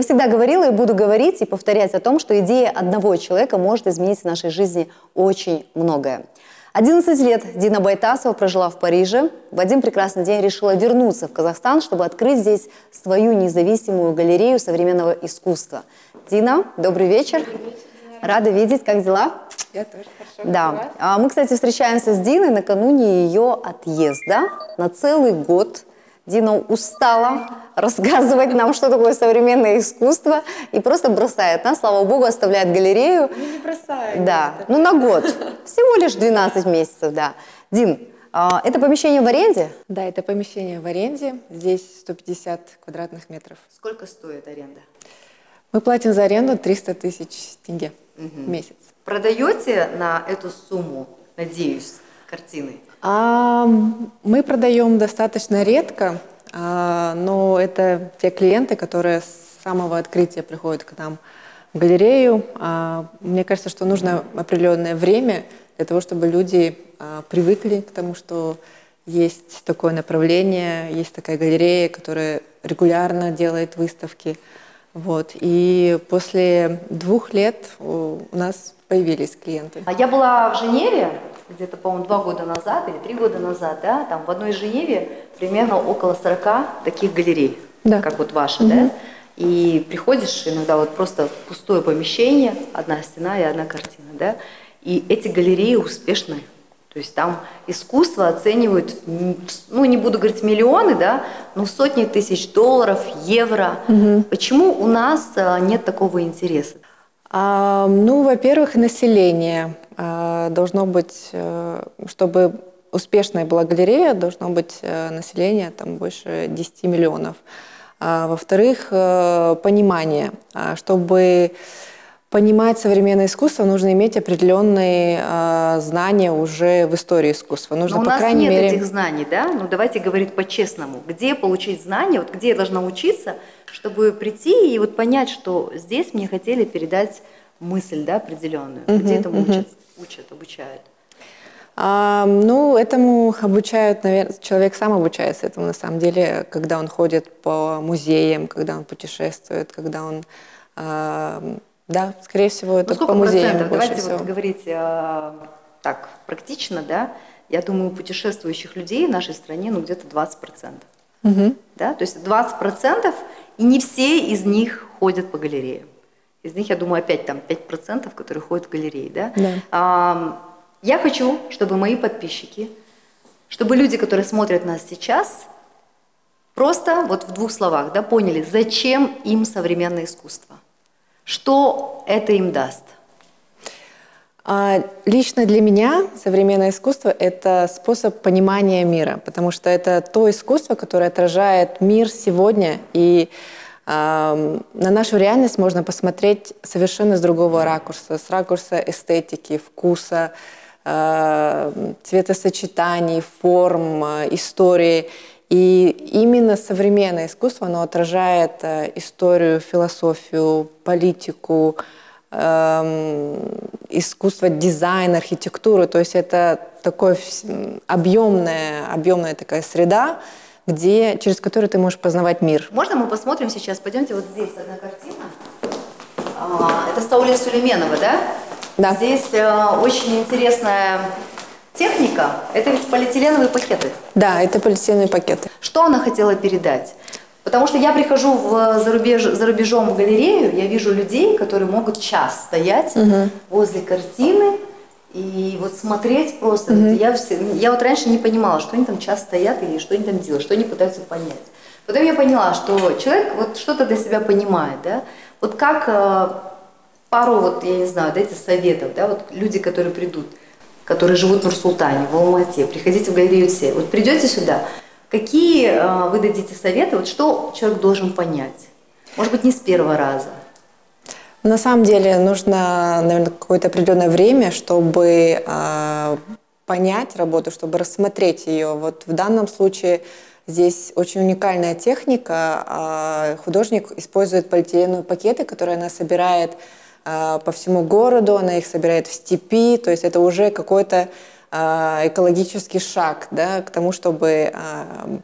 Я всегда говорила и буду говорить и повторять о том, что идея одного человека может изменить в нашей жизни очень многое. 11 лет Дина Байтасова прожила в Париже. В один прекрасный день решила вернуться в Казахстан, чтобы открыть здесь свою независимую галерею современного искусства. Дина, добрый вечер. Добрый вечер. Рада видеть. Как дела? Я тоже хорошо. Да. А мы, кстати, встречаемся с Диной накануне ее отъезда на целый год. Дина устала рассказывать нам, что такое современное искусство, и просто бросает нас, слава богу, оставляет галерею. Ну, не бросает. Да, ну на год. Всего лишь 12 месяцев, да. Дин, а, это помещение в аренде? Да, это помещение в аренде. Здесь 150 квадратных метров. Сколько стоит аренда? Мы платим за аренду 300 тысяч тенге угу. в месяц. Продаете на эту сумму, надеюсь, картины? А, мы продаем достаточно редко, а, но это те клиенты, которые с самого открытия приходят к нам в галерею. А, мне кажется, что нужно определенное время для того, чтобы люди а, привыкли к тому, что есть такое направление, есть такая галерея, которая регулярно делает выставки. Вот. И после двух лет у нас появились клиенты. А я была в Женеве где-то, по-моему, два года назад или три года назад, да, там в одной Женеве примерно около 40 таких галерей, да. как вот ваша, угу. да, и приходишь иногда вот просто пустое помещение, одна стена и одна картина, да, и эти галереи успешны. То есть там искусство оценивают, ну не буду говорить миллионы, да, но сотни тысяч долларов, евро. Угу. Почему у нас а, нет такого интереса? А, ну, во-первых, население должно быть, э, чтобы успешная была галерея, должно быть э, население там больше 10 миллионов. А, во-вторых, э, понимание, чтобы понимать современное искусство, нужно иметь определенные э, знания уже в истории искусства. Нужно, Но у по нас крайней нет мере... этих знаний, да? Ну давайте говорить по-честному. Где получить знания, вот где я должна учиться, чтобы прийти и вот понять, что здесь мне хотели передать мысль, да, определенную. Угу, где этому угу. учат, учат, обучают? А, ну, этому обучают, наверное, человек сам обучается этому на самом деле, когда он ходит по музеям, когда он путешествует, когда он а, да, скорее всего, это ну, по музеям процентов? Давайте всего. вот говорить э, так практично, да. Я думаю, путешествующих людей в нашей стране, ну, где-то 20%. Угу. Да? То есть 20%, и не все из них ходят по галереям. Из них, я думаю, опять там 5%, которые ходят в галереи. Да? Да. А, я хочу, чтобы мои подписчики, чтобы люди, которые смотрят нас сейчас, просто вот в двух словах да, поняли, зачем им современное искусство. Что это им даст? А, лично для меня современное искусство – это способ понимания мира, потому что это то искусство, которое отражает мир сегодня, и на нашу реальность можно посмотреть совершенно с другого ракурса, с ракурса эстетики, вкуса, э, цветосочетаний, форм, истории. И именно современное искусство, оно отражает э, историю, философию, политику, эм, искусство, дизайн, архитектуру. То есть это такое объемная, объемная такая среда, где, через которую ты можешь познавать мир. Можно мы посмотрим сейчас? Пойдемте вот здесь одна картина. А, это Сауля Сулейменова, да? Да. Здесь э, очень интересная Техника – это ведь полиэтиленовые пакеты. Да, это полиэтиленовые пакеты. Что она хотела передать? Потому что я прихожу в зарубеж, за рубежом в галерею, я вижу людей, которые могут час стоять угу. возле картины и вот смотреть просто. Угу. Я, я вот раньше не понимала, что они там час стоят или что они там делают, что они пытаются понять. Потом я поняла, что человек вот что-то для себя понимает, да. Вот как э, пару вот, я не знаю, дайте советов, да, вот люди, которые придут – которые живут в Нур-Султане, в Алмате, приходите в галерею все. Вот придете сюда, какие э, вы дадите советы, вот что человек должен понять? Может быть, не с первого раза. На самом деле нужно, наверное, какое-то определенное время, чтобы э, понять работу, чтобы рассмотреть ее. Вот в данном случае здесь очень уникальная техника. Э, художник использует полиэтиленовые пакеты, которые она собирает а, по всему городу, она их собирает в степи, то есть это уже какой-то э, экологический шаг да, к тому, чтобы э,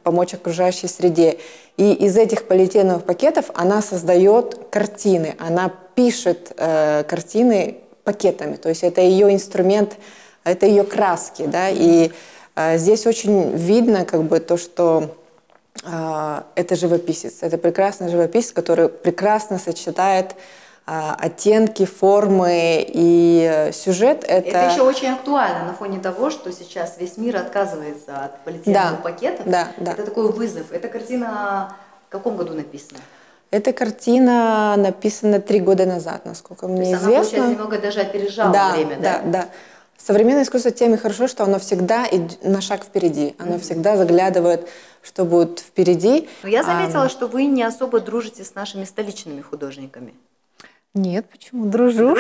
помочь окружающей среде. И из этих полиэтиленовых пакетов она создает картины, она пишет э, картины пакетами, то есть это ее инструмент, это ее краски, да, и э, здесь очень видно как бы то, что э, это живописец, это прекрасный живописец, который прекрасно сочетает а, оттенки, формы и э, сюжет. Это... это еще очень актуально на фоне того, что сейчас весь мир отказывается от полиэтиленовых да, пакетов. Да, да. Это такой вызов. Эта картина в каком году написана? Эта картина написана три года назад, насколько мне То известно. Она, немного даже опережала да, время, да? Да, да. Современное искусство тем и хорошо, что оно всегда на шаг впереди. Оно mm-hmm. всегда заглядывает, что будет впереди. Но я заметила, а, что вы не особо дружите с нашими столичными художниками. Нет, почему? Дружу.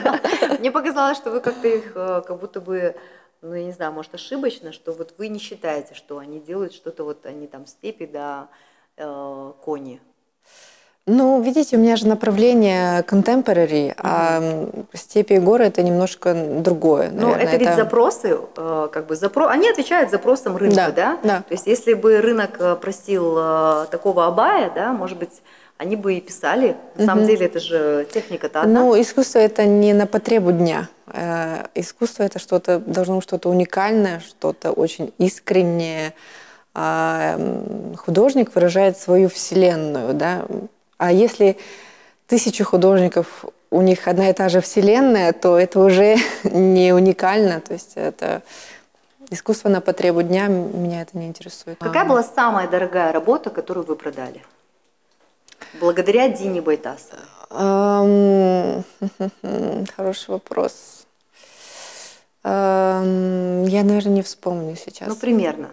Мне показалось, что вы как-то их э, как будто бы, ну, я не знаю, может, ошибочно, что вот вы не считаете, что они делают что-то, вот они там степи, да, э, кони. Ну, видите, у меня же направление contemporary, mm-hmm. а степи и горы это немножко другое. Ну, это, это ведь запросы, э, как бы запро... они отвечают запросам рынка, да, да? да? То есть, если бы рынок просил такого абая, да, может быть, они бы и писали. На угу. самом деле это же техника-то одна. Ну, искусство это не на потребу дня. Э, искусство это что-то, должно быть что-то уникальное, что-то очень искреннее. А художник выражает свою вселенную, да. А если тысячи художников, у них одна и та же вселенная, то это уже не уникально. То есть это искусство на потребу дня, меня это не интересует. Какая была самая дорогая работа, которую вы продали? Благодаря Дине Байтасовой. Хороший вопрос. Я, наверное, не вспомню сейчас. Ну, примерно.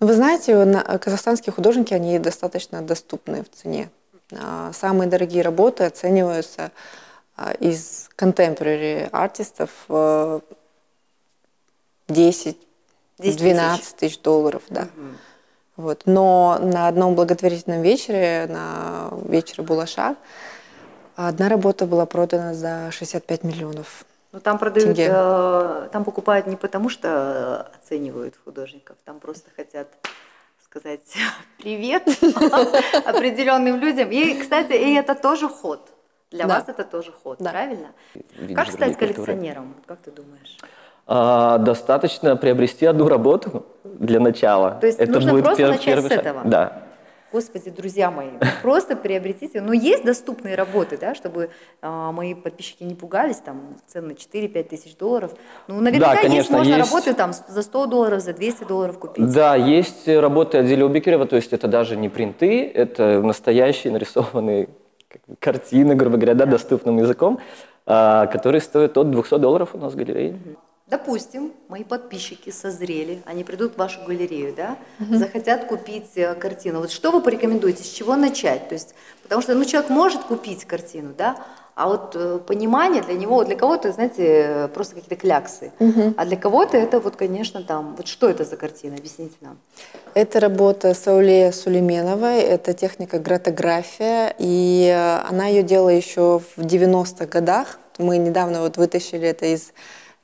Вы знаете, казахстанские художники, они достаточно доступны в цене. А, самые дорогие работы оцениваются а, из contemporary артистов 10-12 тысяч долларов. Да. Угу. Вот. Но на одном благотворительном вечере, на вечере Булаша, одна работа была продана за 65 миллионов. Ну там продают, э, там покупают не потому, что оценивают художников, там просто хотят сказать привет определенным людям. И, кстати, и это тоже ход. Для да. вас это тоже ход, да. правильно? Видишь, как стать коллекционером? Как ты думаешь? А, достаточно приобрести одну работу для начала. То есть это нужно будет просто пер- начать первый с этого? Да. Господи, друзья мои, просто приобретите. Но есть доступные работы, да, чтобы э, мои подписчики не пугались, там цены 4-5 тысяч долларов. Ну, наверняка да, конечно, есть, можно есть... работы там за 100 долларов, за 200 долларов купить. Да, есть работы отделя Бекерева, то есть это даже не принты, это настоящие нарисованные картины, грубо говоря, да, доступным языком, э, которые стоят от 200 долларов у нас в галерее. Допустим, мои подписчики созрели, они придут в вашу галерею, да, угу. захотят купить э, картину. Вот что вы порекомендуете, с чего начать? То есть, потому что ну, человек может купить картину, да, а вот э, понимание для него, для кого-то, знаете, просто какие-то кляксы, угу. а для кого-то это вот, конечно, там, вот что это за картина, объясните нам. Это работа Сауле Сулейменовой, это техника гратография, и э, она ее делала еще в 90-х годах. Мы недавно вот вытащили это из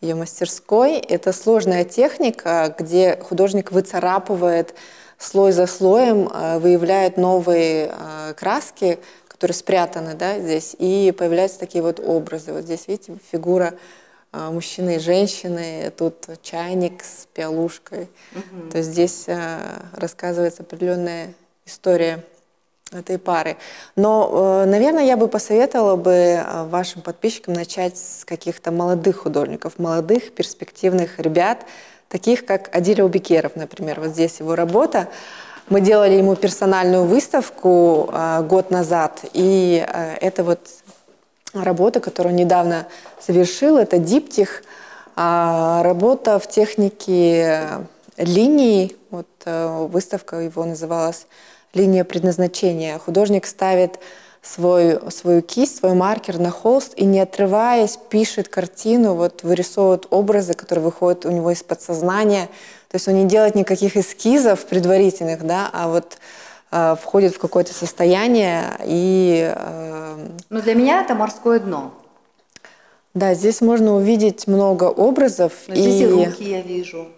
ее мастерской. Это сложная техника, где художник выцарапывает слой за слоем, э, выявляет новые э, краски, которые спрятаны да, здесь, и появляются такие вот образы. Вот здесь, видите, фигура э, мужчины и женщины, тут чайник с пиалушкой. Угу. То есть здесь рассказывается определенная история этой пары. Но, э, наверное, я бы посоветовала бы э, вашим подписчикам начать с каких-то молодых художников, молодых, перспективных ребят, таких как Адиль Убекеров, например. Вот здесь его работа. Мы делали ему персональную выставку э, год назад, и это вот работа, которую недавно совершил, это диптих, а, работа в технике линий, вот выставка его называлась линия предназначения. Художник ставит свой, свою кисть, свой маркер на холст и, не отрываясь, пишет картину, вот вырисовывает образы, которые выходят у него из подсознания. То есть он не делает никаких эскизов предварительных, да, а вот э, входит в какое-то состояние и... Э... Но для меня это морское дно. Да, здесь можно увидеть много образов. Но здесь и руки я вижу.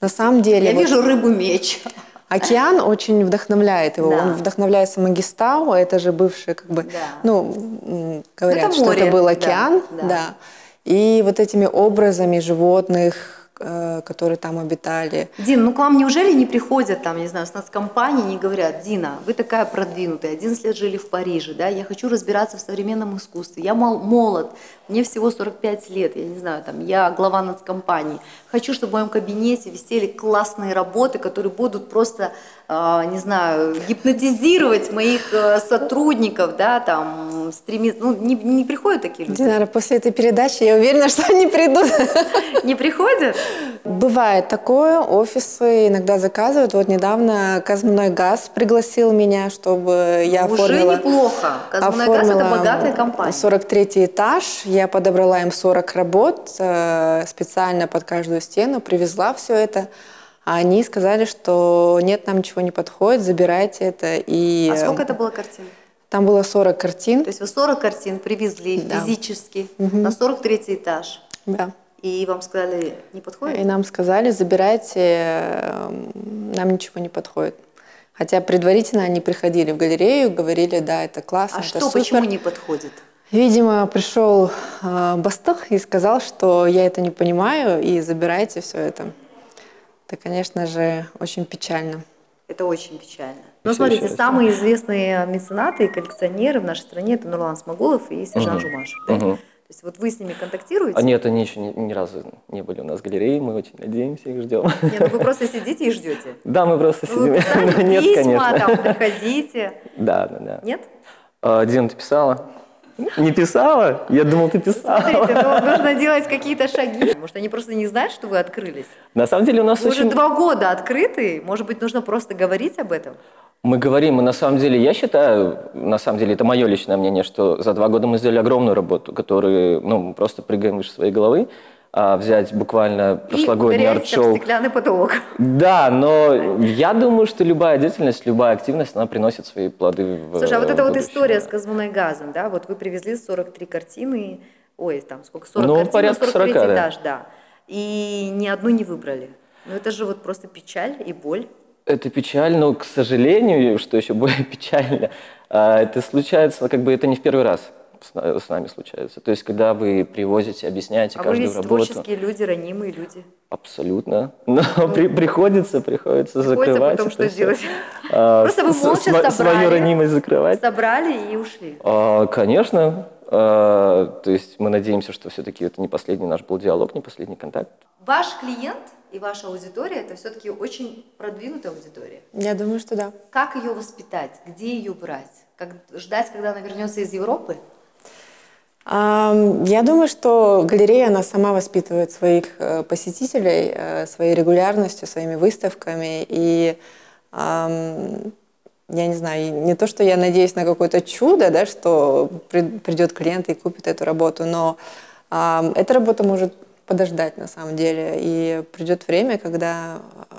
На самом деле... Я вот вижу рыбу-меч. Океан очень вдохновляет его. Да. Он вдохновляет Самагистау, это же бывший, как бы, Да. ну, говорят, Это что это был да, океан, да. да. И вот этими образами животных, которые там обитали. Дин, ну к вам неужели не приходят там, не знаю, с нас компании, не говорят, Дина, вы такая продвинутая, 11 лет жили в Париже, да, я хочу разбираться в современном искусстве, я мол- молод, мне всего 45 лет, я не знаю, там, я глава нацкомпании, хочу, чтобы в моем кабинете висели классные работы, которые будут просто, а, не знаю, гипнотизировать моих э, сотрудников, да, там, стремиться, ну, не, не приходят такие люди? Динара, после этой передачи я уверена, что они придут. Не приходят? Бывает такое, офисы иногда заказывают. Вот недавно Казмуной газ пригласил меня, чтобы я Уже оформила... неплохо. Казмуной газ – это богатая компания. 43 этаж. Я подобрала им 40 работ э, специально под каждую стену, привезла все это. А они сказали, что нет, нам ничего не подходит, забирайте это. И А э, сколько это было картин? Там было 40 картин. То есть вы 40 картин привезли Да. физически на 43 этаж, Да. И вам сказали, не подходит? И нам сказали, забирайте, э, нам ничего не подходит. Хотя предварительно они приходили в галерею, говорили, да, это классно, а это что, супер. почему не подходит? Видимо, пришел э, Бастых и сказал, что я это не понимаю, и забирайте все это. Это, конечно же, очень печально. Это очень печально. Ну, смотрите, еще самые известные меценаты и коллекционеры в нашей стране это Нурлан Смогулов и Сержан Мгм. Жумашев. да? Мгм. То есть вот вы с ними контактируете? А нет, они еще ни, ни разу не были у нас в галерее, мы очень надеемся, их ждем. Не, ну вы просто сидите и ждете. Да, мы просто Ну, Вы сидим. Ну, Нет, письма, конечно. там, приходите. Да, да, да. Нет? А, Дина, ты писала? Не писала? Я думал, ты писала. Смотрите, ну, нужно делать какие-то шаги. Может, они просто не знают, что вы открылись? На самом деле у нас Вы уже очень... два года открыты. Может быть, нужно просто говорить об этом? Мы говорим, и на самом деле, я считаю, на самом деле, это мое личное мнение, что за два года мы сделали огромную работу, которую, ну, мы просто прыгаем выше своей головы, а взять буквально прошлогодний арт-шоу. стеклянный потолок. Да, но я думаю, что любая деятельность, любая активность, она приносит свои плоды в Слушай, а вот эта вот история да. с Казмуной газом, да, вот вы привезли 43 картины, ой, там сколько, 40 Ну, картин, порядка 43 40, да. этаж, да. И ни одну не выбрали. Ну это же вот просто печаль и боль. Это печально, но, к сожалению, что еще более печально, а, это случается, как бы это не в первый раз с на- с нами случается. То есть, когда вы привозите, объясняете А вы каждую ведь работу, творческие люди, ранимые люди. абсолютно, но при- приходится, приходится Приходится закрывать. потом что всё. делать? А, Просто вы молча собрали. Свою ранимость закрывать. Собрали и ушли. А, Конечно. А, То есть мы надеемся, что все-таки это не последний наш был диалог, не последний контакт. Ваш клиент и ваша аудитория – это все-таки очень продвинутая аудитория. Я думаю, что да. Как ее воспитать? Где ее брать? Как ждать, когда она вернется из Европы? Я думаю, что галерея, она сама воспитывает своих э, посетителей э, своей регулярностью, своими выставками. И я не знаю, не то, что я надеюсь на какое-то чудо, да, что при- придет клиент и купит эту работу, но эта работа может подождать на самом деле. И придет время, когда э,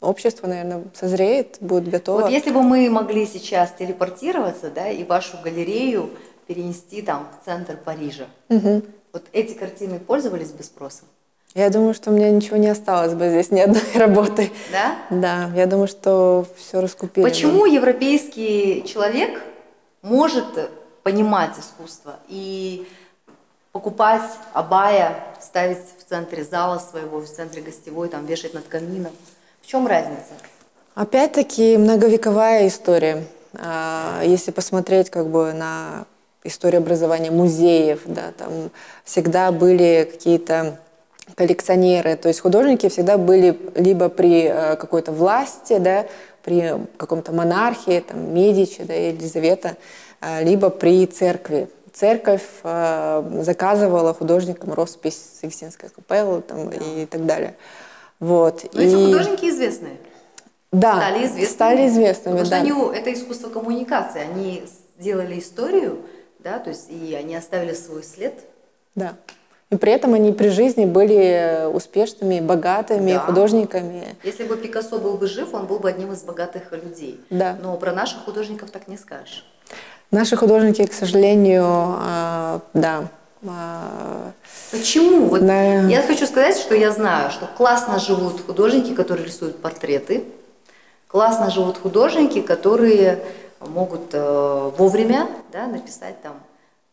общество, наверное, созреет, будет готово. Вот если бы мы могли сейчас телепортироваться, да, и вашу галерею перенести там в центр Парижа, Мгм. вот эти картины пользовались бы спросом, Я думаю, что у меня ничего не осталось бы здесь, ни одной работы. да? Да, я думаю, что все раскупили. бы. Почему европейский человек может понимать искусство и покупать абая, ставить в центре зала своего, в центре гостевой, там вешать над камином? В чем разница? Опять-таки многовековая история. А, Если посмотреть как бы на историю образования музеев, да, там всегда были какие-то коллекционеры, то есть художники всегда были либо при э, какой-то власти, да, при каком-то монархии, там, Медичи, да, Елизавета, э, либо при церкви. Церковь э, заказывала художникам роспись Сикстинской капеллы там, и так далее. Вот. Но эти И- художники известные. да, стали известными. стали известными, Потому что да. они, у- это искусство коммуникации. Они сделали историю, да, то есть и они оставили свой след. Да. И при этом они при жизни были успешными, богатыми Да. художниками. Если бы Пикассо был бы жив, он был бы одним из богатых людей. Да. Но про наших художников так не скажешь. Наши художники, к сожалению, а, да, А, Почему? Вот Да. Я хочу сказать, что я знаю, что классно живут художники, которые рисуют портреты, классно живут художники, которые могут э, вовремя да, написать там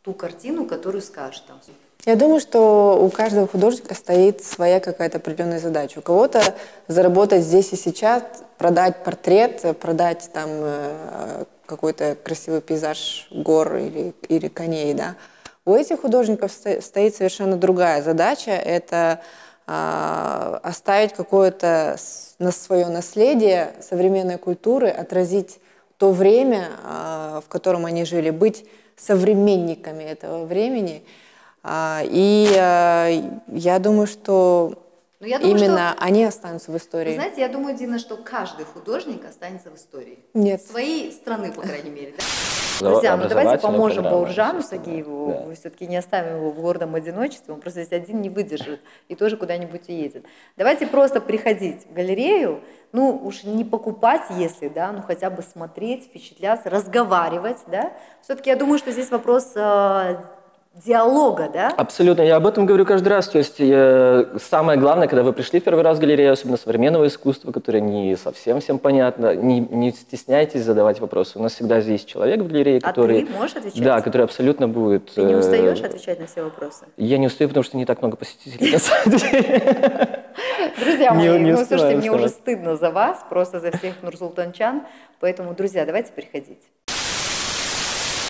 ту картину, которую скажешь там. Я думаю, что у каждого художника стоит своя какая-то определенная задача. У кого-то заработать здесь и сейчас, продать портрет, продать там э, какой-то красивый пейзаж гор или, или коней, да. У этих художников сто- стоит совершенно другая задача. Это а, оставить какое-то на свое наследие современной культуры, отразить то время, а, в котором они жили, быть современниками этого времени. А, И я думаю, что Но я думаю, именно они останутся в Вы истории. знаете, я думаю, Дина, что каждый художник останется в истории. Нет. Своей страны, по крайней мере. Да? Друзья, ну давайте поможем Бауржану Сагиеву. да. Мы все-таки не оставим его в гордом одиночестве. Он просто здесь один не выдержит и тоже куда-нибудь уедет. Давайте просто приходить в галерею, ну уж не покупать, если, да, ну хотя бы смотреть, впечатляться, разговаривать, да. Все-таки я думаю, что здесь вопрос э, диалога, да. Абсолютно, я об этом говорю каждый раз. То есть э, самое главное, когда вы пришли первый раз в галерею, особенно современного искусства, которое не совсем всем понятно, не, не стесняйтесь задавать вопросы. У нас всегда здесь человек в галерее, А который... ты можешь отвечать? Да, который абсолютно будет... Ты не э, устаешь отвечать на все вопросы? Я не устаю, потому что не так много посетителей, на самом деле. Друзья мои, ну слушайте, мне уже стыдно за вас, просто за всех нурсултанчан. Поэтому, друзья, давайте приходить.